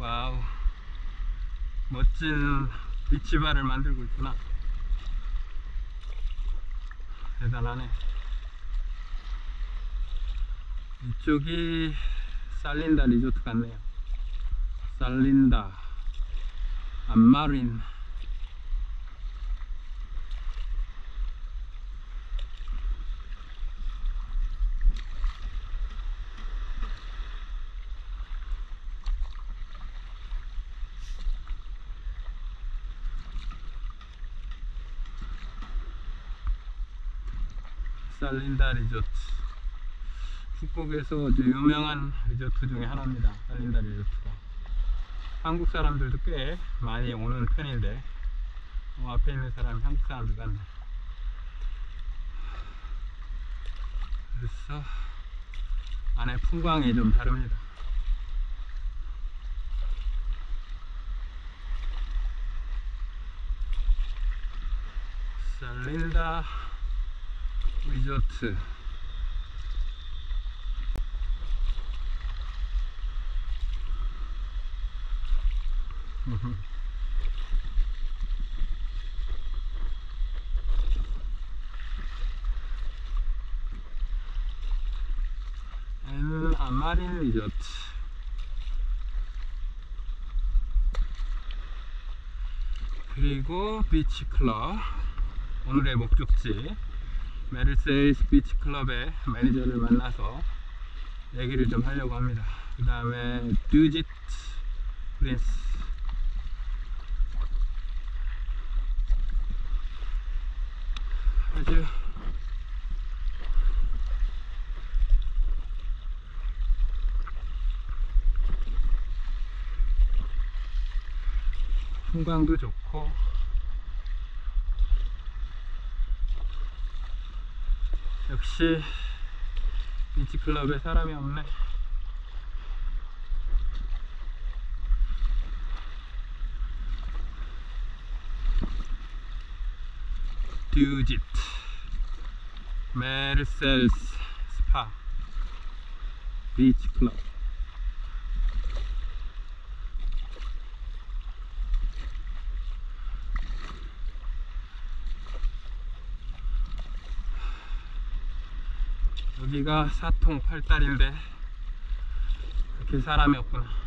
와우. 멋진 비치바를 만들고 있구나. 대단하네. 이쪽이 살린다 리조트 같네요. 살린다. 안마린. 살린다 리조트. 북극에서 아주 유명한 리조트 중에 하나입니다. 살린다 리조트가. 한국 사람들도 꽤 많이 오는 편인데, 어, 앞에 있는 사람이 한국 사람들 같네. 그래서 안에 풍광이 좀 다릅니다. 살린다 리조트. 엘 아마린 리조트. 그리고 beach club. 오늘의 목적지. 메르세이스 beach club의 매니저를 만나서 얘기를 좀 하려고 합니다. 그 다음에 Dusit Princess. 아주 풍광도 좋고 역시 비치클럽에 사람이 없네. 듀짓 메르셀스 스파 비치클럽 여기가 사통 팔달인데 이렇게 사람이 없구나